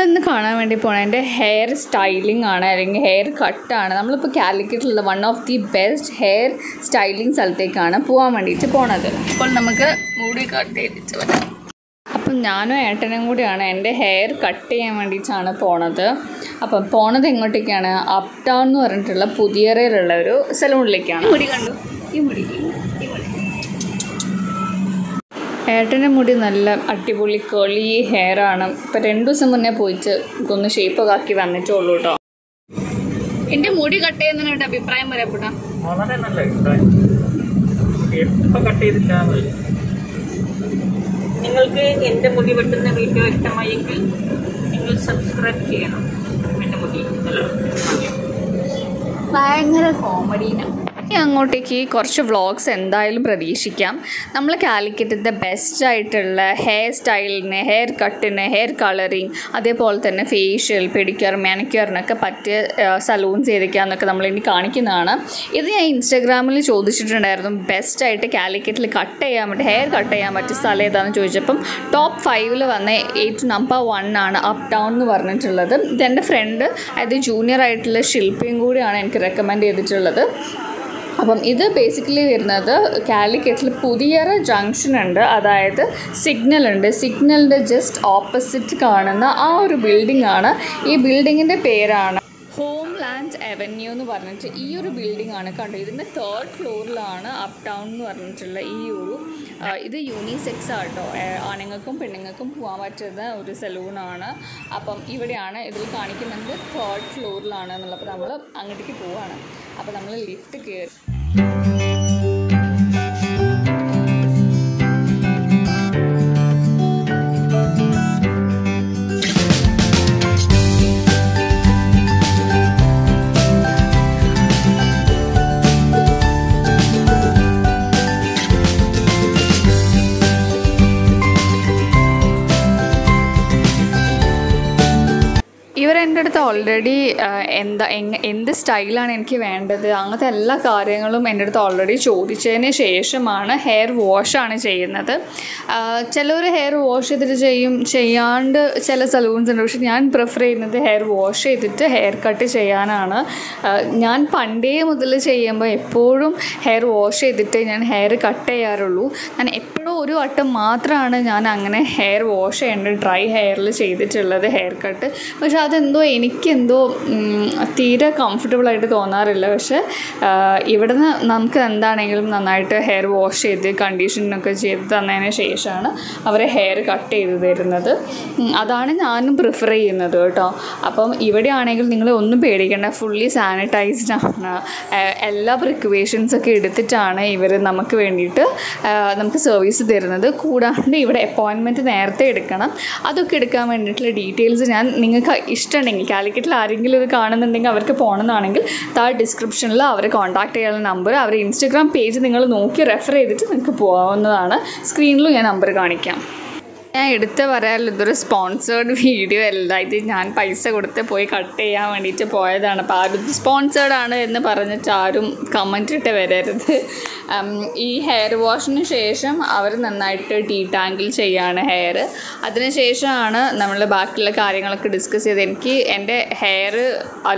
നമ്മളിന്ന് കാണാൻ വേണ്ടി പോണ. എന്റെ ഹെയർ സ്റ്റൈലിംഗ് ആണ് അല്ലെങ്കിൽ ഹെയർ കട്ടാണ് നമ്മളിപ്പോൾ കാലിക്കറ്റിലുള്ള one of the best hair styling സ്ഥലത്തേക്കാണ് പോകാൻ വേണ്ടിയിട്ട് പോണത്. അപ്പോൾ നമുക്ക് മുടി കട്ട് ചെയ്തിട്ട് വരാം. അപ്പം ഞാനും ഏട്ടനും കൂടിയാണ് എന്റെ ഹെയർ കട്ട് ചെയ്യാൻ വേണ്ടിയിട്ടാണ് പോണത്. അപ്പം പോണത് എങ്ങോട്ടേക്കാണ്? അപ് ടൗൺ എന്ന് പറഞ്ഞിട്ടുള്ള പുതിയറയിലുള്ള ഒരു സലൂണിലേക്കാണ് മുടി കണ്ടു? ഈ മുടി ഈ മുടി. ഏട്ടന്റെ മുടി നല്ല അടിപൊളി കേളി ഹെയർ ആണ്. ഇപ്പം രണ്ടു ദിവസം മുന്നേ പോയിട്ട് ഒന്ന് ഷേപ്പൊക്കെ ആക്കി വന്നിട്ടുള്ളൂ കേട്ടോ എന്റെ മുടി കട്ട് ചെയ്യുന്ന അഭിപ്രായം പറയപ്പെടാം വളരെ നല്ല അഭിപ്രായം. എപ്പോൾ കട്ട് ചെയ്തില്ല നിങ്ങൾക്ക് എന്റെ മുടി വെട്ടുന്ന വീഡിയോ ഇഷ്ടമായെങ്കിൽ നിങ്ങൾ സബ്സ്ക്രൈബ് ചെയ്യണം. എന്റെ മുടി ഭയങ്കര കോമഡീനാണ് ഇനി അങ്ങോട്ടേക്ക് കുറച്ച് വ്ളോഗ്സ് എന്തായാലും പ്രതീക്ഷിക്കാം. നമ്മൾ കാലിക്കറ്റിന്റെ ബെസ്റ്റ് ആയിട്ടുള്ള ഹെയർ സ്റ്റൈലിന് ഹെയർ കട്ടിന് ഹെയർ കളറിങ് അതേപോലെ തന്നെ ഫേഷ്യൽ പെഡിക്യൂർ മാനിക്യൂറിനൊക്കെ പറ്റിയ സലൂൺസ് ഏതൊക്കെയാണെന്നൊക്കെ നമ്മൾ ഇനി കാണിക്കുന്നതാണ്. ഇത് ഞാൻ ഇൻസ്റ്റാഗ്രാമിൽ ചോദിച്ചിട്ടുണ്ടായിരുന്നു ബെസ്റ്റ് ആയിട്ട് കാലിക്കറ്റിൽ കട്ട് ചെയ്യാൻ പറ്റും ഹെയർ കട്ട് ചെയ്യാൻ പറ്റിയ സ്ഥലം ഏതാണെന്ന് ചോദിച്ചപ്പം ടോപ്പ് ഫൈവിൽ വന്ന എയ്റ്റ് നമ്പർ വൺ ആണ് അപ് ടൗൺ എന്ന് പറഞ്ഞിട്ടുള്ളത്. ഇതെന്റെ ഫ്രണ്ട് അതായത് ജൂനിയർ ആയിട്ടുള്ള ശില്പിയും കൂടിയാണ് എനിക്ക് റെക്കമെൻഡ് ചെയ്തിട്ടുള്ളത്. അപ്പം ഇത് ബേസിക്കലി വരുന്നത് കാലിക്കറ്റിൽ പുതിയൊരു ജംഗ്ഷൻ ഉണ്ട്. അതായത് സിഗ്നൽ ഉണ്ട്. സിഗ്നലിന്റെ ജസ്റ്റ് ഓപ്പോസിറ്റ് കാണുന്ന ആ ഒരു ബിൽഡിംഗ് ആണ്. ഈ ബിൽഡിങ്ങിന്റെ പേരാണ് ഹോം ലാൻഡ് അവന്യൂ എന്ന് പറഞ്ഞിട്ട് ഈ ഒരു ബിൽഡിംഗ് ആണ് കണ്ടോ? ഇതിന്റെ തേർഡ് ഫ്ലോറിലാണ് അപ് ടൗൺ എന്ന് പറഞ്ഞിട്ടുള്ള ഈ ഒരു ഇത് യൂണിസെക്സ് ആട്ടോ. ആണുങ്ങൾക്കും പെണ്ണുങ്ങൾക്കും പോകാൻ പറ്റുന്ന ഒരു സലൂണാണ് അപ്പം ഇവിടെയാണ് ഇതിൽ കാണിക്കുന്നത് തേർഡ് ഫ്ലോറിലാണ് എന്നുള്ളപ്പോൾ നമ്മൾ അങ്ങോട്ടേക്ക് പോവാണ്. അപ്പോൾ നമ്മൾ ലിഫ്റ്റ് കയറി ഇവർ അടുത്ത് ഓൾറെഡി എന്താ എന്ത് സ്റ്റൈലാണ് എനിക്ക് വേണ്ടത്? അങ്ങനത്തെ എല്ലാ കാര്യങ്ങളും എന്റെ അടുത്ത് ഓൾറെഡി ചോദിച്ചതിന് ശേഷമാണ് ഹെയർ വാഷാണ് ചെയ്യുന്നത്. ചിലർ ഹെയർ വാഷ് ചെയ്തിട്ട് ചെയ്യും ചെയ്യാണ്ട് ചില സലൂൺസ് ഉണ്ട്. പക്ഷെ ഞാൻ പ്രിഫർ ചെയ്യുന്നത് ഹെയർ വാഷ് ചെയ്തിട്ട് ഹെയർ കട്ട് ചെയ്യാനാണ്. ഞാൻ പണ്ടേ മുതൽ ചെയ്യുമ്പോൾ എപ്പോഴും ഹെയർ വാഷ് ചെയ്തിട്ട് ഞാൻ ഹെയർ കട്ട് ചെയ്യാറുള്ളൂ. ഞാൻ എപ്പോഴും ഒരു വട്ടം മാത്രമാണ് ഞാൻ അങ്ങനെ ഹെയർ വാഷ് ചെയ്യേണ്ടത് ഡ്രൈ ഹെയറിൽ ചെയ്തിട്ടുള്ളത് ഹെയർ കട്ട് പക്ഷെ അതെന്തോ എനിക്കെന്തോ തീരെ കംഫർട്ടബിളായിട്ട് തോന്നാറില്ല. പക്ഷെ ഇവിടുന്ന് നമുക്ക് എന്താണെങ്കിലും നന്നായിട്ട് ഹെയർ വാഷ് ചെയ്ത് കണ്ടീഷനൊക്കെ ചെയ്ത് തന്നതിന് ശേഷമാണ് അവർ ഹെയർ കട്ട് ചെയ്ത് തരുന്നത്. അതാണ് ഞാനും പ്രിഫർ ചെയ്യുന്നത് കേട്ടോ. അപ്പം ഇവിടെ ആണെങ്കിൽ നിങ്ങൾ ഒന്നും പേടിക്കേണ്ട ഫുള്ളി സാനിറ്റൈസ്ഡ് ആണ്. എല്ലാ പ്രിക്വേഷൻസൊക്കെ എടുത്തിട്ടാണ് ഇവർ നമുക്ക് വേണ്ടിയിട്ട് നമുക്ക് സർവീസ് തരുന്നത്. കൂടാണ്ട് ഇവിടെ അപ്പോയിൻമെന്റ് നേരത്തെ എടുക്കണം. അതൊക്കെ എടുക്കാൻ വേണ്ടിയിട്ടുള്ള ഡീറ്റെയിൽസ് ഞാൻ നിങ്ങൾക്ക് ഇഷ്ടമുണ്ടെങ്കിൽ കാലിക്കറ്റിൽ ആരെങ്കിലും ഇത് കാണുന്നുണ്ടെങ്കിൽ അവർക്ക് പോകണമെന്നാണെങ്കിൽ താഴെ ഡിസ്ക്രിപ്ഷനിൽ അവരെ കോൺടാക്ട് ചെയ്യാനുള്ള നമ്പർ അവരുടെ ഇൻസ്റ്റഗ്രാം പേജ് നിങ്ങൾ നോക്കി റെഫർ ചെയ്തിട്ട് നിങ്ങൾക്ക് പോകാവുന്നതാണ്. സ്ക്രീനിലും ഞാൻ നമ്പർ കാണിക്കാം. ഞാൻ എടുത്ത് പറയാനുള്ള ഇതൊരു സ്പോൺസേർഡ് വീഡിയോ അല്ല. ഇത് ഞാൻ പൈസ കൊടുത്ത് പോയി കട്ട് ചെയ്യാൻ വേണ്ടിയിട്ട് പോയതാണ്. അപ്പോൾ ആരും സ്പോൺസേർഡ് ആണ് എന്ന് പറഞ്ഞിട്ട് ആരും കമന്റ് ഇട്ട് വരരുത്. ഈ ഹെയർ വാഷിന് ശേഷം അവർ നന്നായിട്ട് ടീ ടാങ്കിൽ ചെയ്യാണ് ഹെയർ അതിനുശേഷമാണ് നമ്മൾ ബാക്കിയുള്ള കാര്യങ്ങളൊക്കെ ഡിസ്കസ് ചെയ്ത് എനിക്ക് എന്റെ ഹെയർ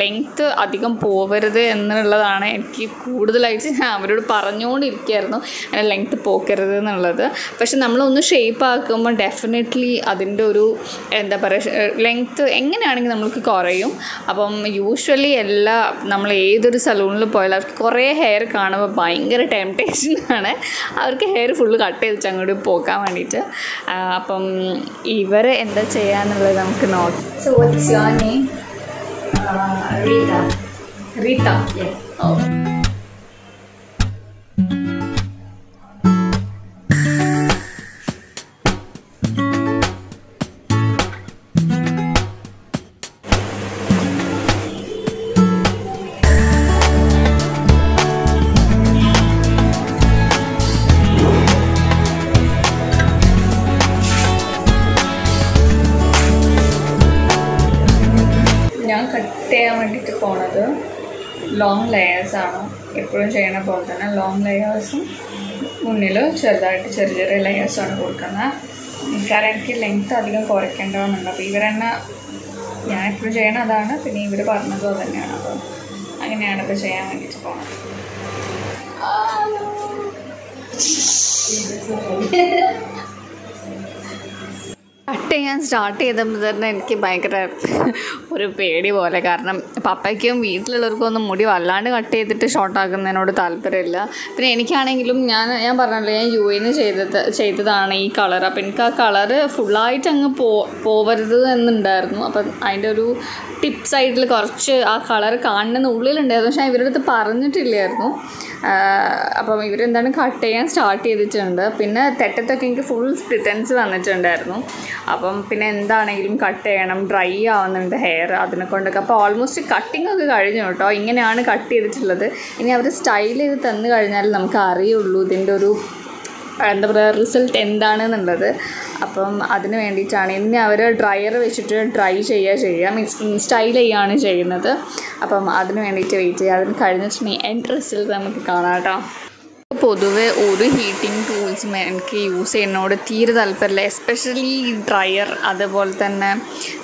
ലെങ്ത്ത് അധികം പോവരുത് എന്നുള്ളതാണ് എനിക്ക് കൂടുതലായിട്ട് ഞാൻ അവരോട് പറഞ്ഞുകൊണ്ടിരിക്കുകയായിരുന്നു. അങ്ങനെ ലെങ്ത്ത് പോക്കരുത് എന്നുള്ളത്. പക്ഷെ നമ്മളൊന്ന് ഷേപ്പ് ആക്കുമ്പോൾ ഡെഫിനറ്റ്ലി അതിന്റെ ഒരു എന്താ പറയുക ലെങ്ത്ത് എങ്ങനെയാണെങ്കിൽ നമ്മൾക്ക് കുറയും. അപ്പം യൂഷ്വലി എല്ലാ നമ്മൾ ഏതൊരു സലൂണിൽ പോയാലും അവർക്ക് കുറേ ഹെയർ കാണുമ്പോൾ ഭയങ്കര ടെംപ്റ്റേഷനാണ് അവർക്ക് ഹെയർ ഫുള്ള് കട്ട് ചെയ്തിട്ട് അങ്ങോട്ട് പോക്കാൻ വേണ്ടിയിട്ട്. അപ്പം ഇവർ എന്താ ചെയ്യാന്നുള്ളത് നമുക്ക് നോക്കാം. So what's your name. Reetha Yeah. ഓ കട്ട് ചെയ്യാൻ വേണ്ടിയിട്ട് പോണത് ലോങ് ലെയേഴ്സാണ് എപ്പോഴും ചെയ്യണ പോലെ തന്നെ ലോങ് ലെയേഴ്സും മുന്നിൽ ചെറുതായിട്ട് ചെറിയ ചെറിയ ലെയേഴ്സാണ് കൊടുക്കുന്നത്. കാരണം എനിക്ക് ലെങ്ത്ത് അധികം കുറയ്ക്കേണ്ടതെന്നുണ്ട് അപ്പോൾ ഇവരെന്നെ ഞാൻ എപ്പോഴും ചെയ്യണ അതാണ്. പിന്നെ ഇവർ പറഞ്ഞതും അത് തന്നെയാണ്. അപ്പം അങ്ങനെയാണ് ഇപ്പോൾ ചെയ്യാൻ വേണ്ടിയിട്ട് പോകുന്നത് കട്ട് ചെയ്യാൻ സ്റ്റാർട്ട് ചെയ്തപ്പോൾ തന്നെ എനിക്ക് ഭയങ്കര ഒരു പേടി പോലെ. കാരണം പപ്പയ്ക്കും വീട്ടിലുള്ളവർക്കും ഒന്നും മുടി വല്ലാണ്ട് കട്ട് ചെയ്തിട്ട് ഷോർട്ടാക്കുന്നതിനോട് താല്പര്യമില്ല. പിന്നെ എനിക്കാണെങ്കിലും ഞാൻ ഞാൻ പറഞ്ഞല്ലോ ഞാൻ യു എന്ന് ചെയ്തത് ചെയ്തതാണ് ഈ കളർ അപ്പം എനിക്ക് ആ കളറ് ഫുള്ളായിട്ട് അങ്ങ് പോ പോവരുത് എന്നുണ്ടായിരുന്നു. അപ്പം അതിന്റെ ഒരു ടിപ്പ് സൈഡിൽ കുറച്ച് ആ കളർ കാണുന്ന ഉള്ളിലുണ്ടായിരുന്നു. പക്ഷേ ഇവരുടെ അടുത്ത് പറഞ്ഞിട്ടില്ലായിരുന്നു. അപ്പം ഇവരെന്താണ് കട്ട് ചെയ്യാൻ സ്റ്റാർട്ട് ചെയ്തിട്ടുണ്ട്. പിന്നെ തെറ്റത്തൊക്കെ എനിക്ക് ഫുൾ സ്പ്ലിറ്റൻസ് വന്നിട്ടുണ്ടായിരുന്നു. അപ്പം പിന്നെ എന്താണെങ്കിലും കട്ട് ചെയ്യണം ഡ്രൈ ആവുന്നുണ്ട് ഹെയർ അതിനെ കൊണ്ടൊക്കെ. അപ്പോൾ ഓൾമോസ്റ്റ് കട്ടിംഗ് ഒക്കെ കഴിഞ്ഞു കേട്ടോ. ഇങ്ങനെയാണ് കട്ട് ചെയ്തിട്ടുള്ളത്. ഇനി അവർ സ്റ്റൈൽ ചെയ്ത് തന്നു കഴിഞ്ഞാൽ നമുക്ക് അറിയുള്ളൂ ഇതിന്റെ ഒരു എന്താ പറയുക റിസൾട്ട് എന്താണെന്നുള്ളത്. അപ്പം അതിന് വേണ്ടിയിട്ടാണ് ഇനി അവർ ഡ്രയർ വെച്ചിട്ട് ഡ്രൈ ചെയ്യുക ചെയ്യുക മീൻസ് സ്റ്റൈൽ ചെയ്യുകയാണ് ചെയ്യുന്നത്. അപ്പം അതിന് വേണ്ടിയിട്ട് വെയിറ്റ് ചെയ്യുക അതിന് കഴിഞ്ഞിട്ടുണ്ടെങ്കിൽ എന്റെ റിസൾട്ട് നമുക്ക് കാണാം കേട്ടോ. പൊതുവെ ഒരു ഹീറ്റിംഗ് ടൂൾസും എനിക്ക് യൂസ് ചെയ്യുന്നതിനോട് തീരെ താല്പര്യമില്ല. എസ്പെഷ്യലി ഡ്രയർ അതുപോലെ തന്നെ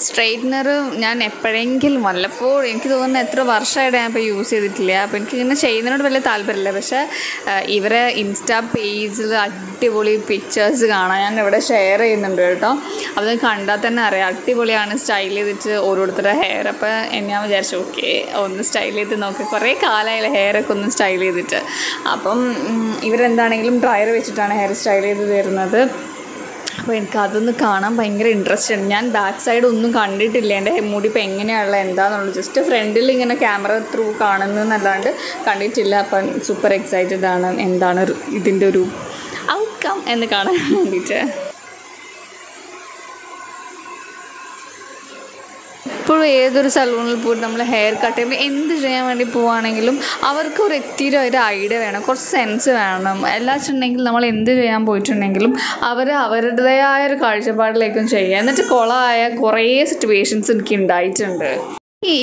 സ്ട്രെയിറ്റ്നർ ഞാൻ എപ്പോഴെങ്കിലും വല്ലപ്പോൾ എനിക്ക് തോന്നുന്നു എത്ര വർഷമായിട്ട് ഞാൻ ഇപ്പോൾ യൂസ് ചെയ്തിട്ടില്ല. അപ്പോൾ എനിക്ക് ഇങ്ങനെ ചെയ്യുന്നതിനോട് വലിയ താല്പര്യമില്ല. പക്ഷേ ഇവരെ ഇൻസ്റ്റാ പേജിൽ അടിപൊളി പിക്ചേഴ്സ് കാണാൻ ഞാൻ ഇവിടെ ഷെയർ ചെയ്യുന്നുണ്ട് കേട്ടോ. അത് കണ്ടാൽ തന്നെ അറിയാം. അടിപൊളിയാണ് സ്റ്റൈൽ ചെയ്തിട്ട് ഓരോരുത്തരുടെ ഹെയർ അപ്പോൾ ഞാൻ വിചാരിച്ചു ഓക്കെ ഒന്ന് സ്റ്റൈൽ ചെയ്ത് നോക്കി. കുറേ കാലമായില്ല ഹെയറൊക്കെ ഒന്ന് സ്റ്റൈൽ ചെയ്തിട്ട്. അപ്പം ഇവരെന്താണെങ്കിലും ഡ്രയർ വെച്ചിട്ടാണ് ഹെയർ സ്റ്റൈൽ ചെയ്ത് തരുന്നത്. അപ്പോൾ എനിക്ക് അതൊന്ന് കാണാൻ ഭയങ്കര ഇൻട്രസ്റ്റ് ഉണ്ട് ഞാൻ ബാക്ക് സൈഡ് ഒന്നും കണ്ടിട്ടില്ല. എന്റെ മുടി ഇപ്പോൾ എങ്ങനെയുള്ള എന്താണെന്നുള്ളത് ജസ്റ്റ് ഫ്രണ്ടിൽ ഇങ്ങനെ ക്യാമറ ത്രൂ കാണുന്നതെന്നല്ലാണ്ട് കണ്ടിട്ടില്ല. അപ്പം സൂപ്പർ എക്സൈറ്റഡ് ആണ്. എന്താണ് ഇതിന്റെ ഒരു ഔട്ട്കം എന്ന് കാണാൻ വേണ്ടിയിട്ട്. ഇപ്പോഴും ഏതൊരു സലൂണിൽ പോയിട്ട് നമ്മൾ ഹെയർ കട്ട് ചെയ്യുമ്പോൾ എന്ത് ചെയ്യാൻ വേണ്ടി പോവുകയാണെങ്കിലും അവർക്ക് ഒരു എത്തിരി ഒരു ഐഡിയ വേണം. കുറച്ച് സെൻസ് വേണം. എല്ലാ വെച്ചിട്ടുണ്ടെങ്കിൽ നമ്മൾ എന്ത് ചെയ്യാൻ പോയിട്ടുണ്ടെങ്കിലും അവർ അവരുടേതായ ഒരു കാഴ്ചപ്പാടിലേക്കും ചെയ്യുക എന്നിട്ട് കുളമായ കുറേ സിറ്റുവേഷൻസ് എനിക്ക് ഉണ്ടായിട്ടുണ്ട്.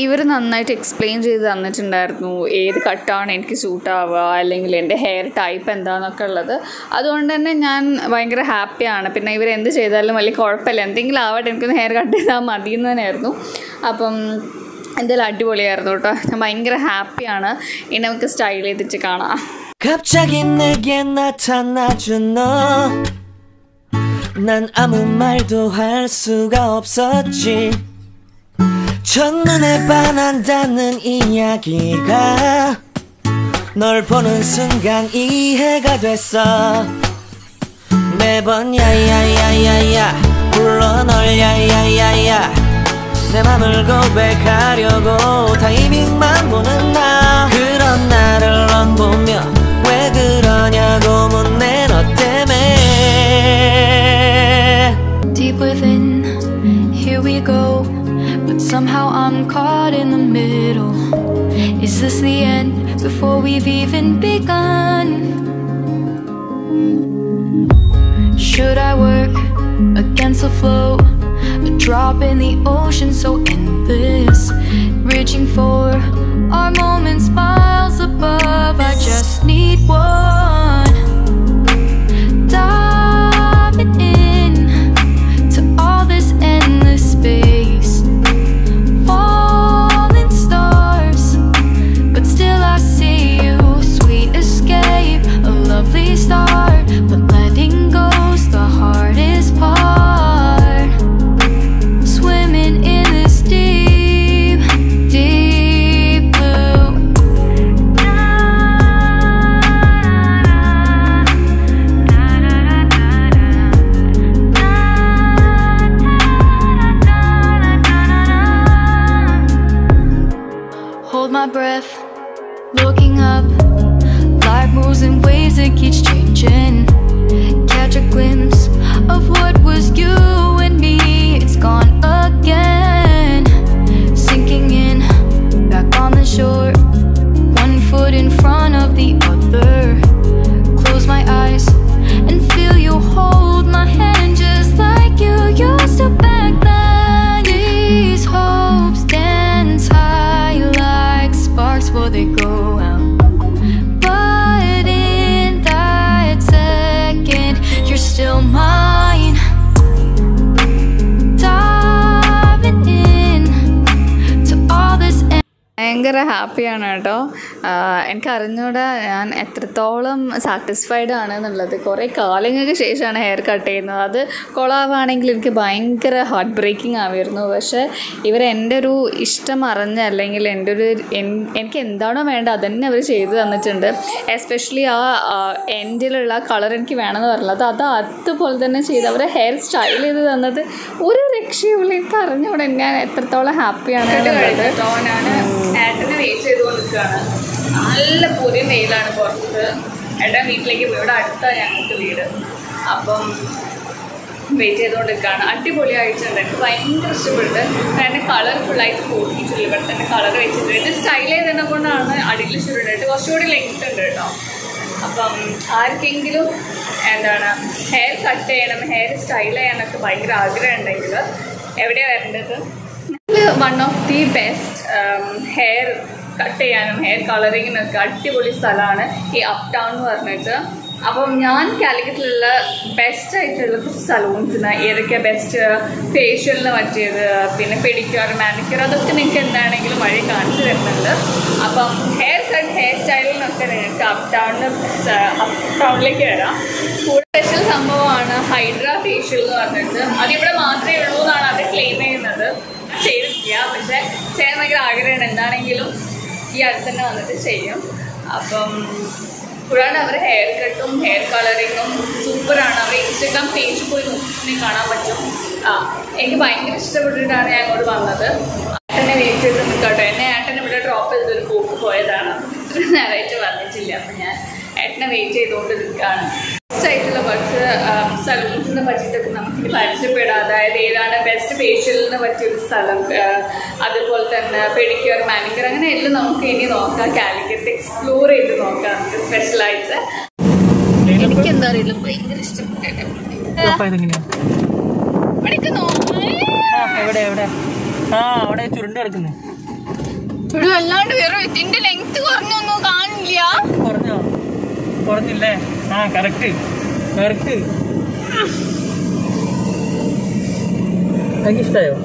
ഇവർ നന്നായിട്ട് എക്സ്പ്ലെയിൻ ചെയ്ത് തന്നിട്ടുണ്ടായിരുന്നു. ഏത് കട്ടാണ് എനിക്ക് സൂട്ട് ആവുക? അല്ലെങ്കിൽ എന്റെ ഹെയർ ടൈപ്പ് എന്താണെന്നൊക്കെ ഉള്ളത്. അതുകൊണ്ട് തന്നെ ഞാൻ ഭയങ്കര ഹാപ്പിയാണ് പിന്നെ ഇവർ എന്ത് ചെയ്താലും വലിയ കുഴപ്പമില്ല. എന്തെങ്കിലും ആവട്ടെ എനിക്കൊന്ന് ഹെയർ കട്ട് ചെയ്താൽ മതി എന്ന് തന്നെയായിരുന്നു. അപ്പം എന്തായാലും അടിപൊളിയായിരുന്നു കേട്ടോ ഞാൻ ഭയങ്കര ഹാപ്പിയാണ് ഇനി നമുക്ക് സ്റ്റൈൽ ചെയ്തിട്ട് കാണാം 갑자기 내게 나타나준 너. 난 아무 말도 할 수가 없었지. 첫눈에 반한다는 이야기가 널 보는 순간 이해가 됐어. 매번 야야야야야 불러 널 야야야야 내 맘을 고백하려고 타이밍만 보는 나 그런 나를 넌 보며 왜 그러냐고 묻네 너 때문에 Deep within, here we go. But somehow I'm caught in the middle. Is this the end before we've even begun? Should I work against the flow? A drop in the ocean so endless. Reaching for our moments miles above. I just need one. ഭയങ്കര ഹാപ്പിയാണ് കേട്ടോ. എനിക്ക് അറിഞ്ഞൂടെ ഞാൻ എത്രത്തോളം satisfied ആണ് എന്നുള്ളത് കുറേ കാലങ്ങൾക്ക് ശേഷമാണ് ഹെയർ കട്ട് ചെയ്യുന്നത്. അത് കൊളാവാണെങ്കിൽ എനിക്ക് ഭയങ്കര ഹാർട്ട് ബ്രേക്കിംഗ് ആവായിരുന്നു പക്ഷേ ഇവർ എന്റെ ഒരു ഇഷ്ടം അറിഞ്ഞ് അല്ലെങ്കിൽ എന്റെ ഒരു എനിക്ക് എന്താണോ വേണ്ടത് അതന്നെ അവർ ചെയ്തു തന്നിട്ടുണ്ട്. എസ്പെഷ്യലി ആ എൻഡിലുള്ള കളർ എനിക്ക് വേണമെന്ന് പറഞ്ഞത്. അത് അതുപോലെ തന്നെ ചെയ്ത് അവരെ ഹെയർ സ്റ്റൈൽ ചെയ്ത് തന്നത് ഒരു രക്ഷയുമില്ല. എനിക്ക് അറിഞ്ഞൂടെ ഞാൻ എത്രത്തോളം ഹാപ്പിയാണ് കേട്ടോ ഞാൻ ഏട്ടനെ വെയിറ്റ് ചെയ്തുകൊണ്ടിരിക്കുകയാണ് നല്ല പുതിയ വെയിലാണ് പുറത്ത്. ഏട്ടൻ വീട്ടിലേക്ക് ഇവിടെ അടുത്താണ് ഞങ്ങൾക്ക് വീട്. അപ്പം വെയിറ്റ് ചെയ്തുകൊണ്ടിരിക്കുകയാണ് ആഴ്ചയുണ്ട് എനിക്ക് ഭയങ്കര ഇഷ്ടപ്പെട്ട് എന്റെ കളർഫുള്ളായിട്ട് കൂട്ടിയിട്ടില്ല. ഇവിടെ തന്നെ കളർ വെച്ചിട്ടുണ്ട്. ഇത് സ്റ്റൈൽ ചെയ്തതിനെ കൊണ്ടാണ് അടിയിൽ ചുരുണ്ടായിട്ട് കുറച്ചുകൂടി ലെങ്ത് ഉണ്ട് കേട്ടോ. അപ്പം ആർക്കെങ്കിലും എന്താണ് ഹെയർ കട്ട് ചെയ്യണം ഹെയർ സ്റ്റൈൽ ചെയ്യാനൊക്കെ ഭയങ്കര ആഗ്രഹം ഉണ്ടെങ്കിൽ എവിടെയാണ് വരേണ്ടത്? One of the best hair cut ചെയ്യാനും ഹെയർ കളറിങ്ങിനൊക്കെ അടിപൊളി സ്ഥലമാണ് ഈ അപ് ടൗൺ എന്ന് പറഞ്ഞിട്ട്. അപ്പം ഞാൻ കാലിക്കറ്റിലുള്ള ബെസ്റ്റ് ആയിട്ടുള്ള കുറച്ച് സലൂൺസിന് ഏതൊക്കെയാണ് ബെസ്റ്റ് ഫേഷ്യലിന് പറ്റിയത് പിന്നെ പെഡിക്യൂർ മാനിക്യൂർ അതൊക്കെ നിങ്ങൾക്ക് എന്താണെങ്കിലും വഴി കാണിച്ചു തരുന്നുണ്ട്. അപ്പം ഹെയർ കട്ട് ഹെയർ സ്റ്റൈലിനൊക്കെ നിങ്ങൾക്ക് അപ് ടൗണിന് അപ് ടൗണിലേക്ക് വരാം. കൂടുതൽ സ്പെഷ്യൽ സംഭവമാണ് ഹൈഡ്ര ഫേഷ്യൽ എന്ന് പറഞ്ഞിട്ട്. അതിവിടെ മാത്രമേ ഉള്ളൂ എന്നാണ് അവർ ക്ലെയിം ചെയ്യുന്നത്. ചെയ്തിട്ടില്ല. പക്ഷേ ചെയ്യാൻ ഭയങ്കര ആഗ്രഹമാണ് എന്താണെങ്കിലും ഈ അടുത്ത് തന്നെ വന്നിട്ട് ചെയ്യും. അപ്പം കൂടാണ്ട് അവർ ഹെയർ കട്ടും ഹെയർ കളറിങ്ങും സൂപ്പറാണ് അവർ ഇൻസ്റ്റഗ്രാം പേജ് പോയി നോക്കി കാണാൻ പറ്റും. ആ എനിക്ക് ഭയങ്കര ഇഷ്ടപ്പെട്ടിട്ടാണ് ഞാൻ ഇങ്ങോട്ട് വന്നത്. ഏട്ടനെ വെയിറ്റ് ചെയ്ത് നിൽക്കാട്ടോ. എന്നെ ഏട്ടൻ ഇവിടെ ഡ്രോപ്പ് ചെയ്തൊരു പോക്ക് പോയതാണ്. ഇത്ര നേരമായിട്ട് വന്നിട്ടില്ല. അപ്പം ഞാൻ ഏട്ടനെ വെയിറ്റ് ചെയ്തുകൊണ്ട് നിൽക്കുകയാണ്. ആയിട്ടുള്ള കുറച്ച് സലൂൺസിനെ പറ്റിയിട്ടൊക്കെ നമുക്ക് പരിചയപ്പെടാം. അതായത് ഏതാണ് ബെസ്റ്റ് ഫേഷ്യലിന് പറ്റിയൊരു സ്ഥലം അതുപോലെ തന്നെ പെഡിക്യൂർ മാനിക്യൂർ അങ്ങനെ എല്ലാം നമുക്ക് ഇനി നോക്കാം. കാലിക്കറ്റ് എക്സ്പ്ലോർ ചെയ്ത് നോക്കാം നമുക്ക് സ്പെഷ്യലായിട്ട് എനിക്ക് എന്താ അറിയില്ല ഭയങ്കര ഇഷ്ടപ്പെട്ടു ചുരുണ്ട് കിടക്കുന്നു. ഇവിടെ വല്ലാണ്ട് വേറെ ഇതിന്റെ ലെങ്ത് കുറഞ്ഞൊന്നും കാണില്ല. കുറഞ്ഞോ? കുറഞ്ഞില്ലേ? ആ കറക്റ്റ് കറക്റ്റ് എനിക്കിഷ്ടായോ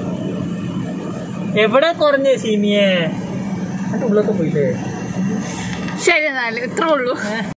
എവിടെ കുറഞ്ഞേ സീമിയെ? ഉള്ളൊക്കെ പോയില്ലേ? ശരി എന്നാൽ ഇത്രേ ഉള്ളൂ.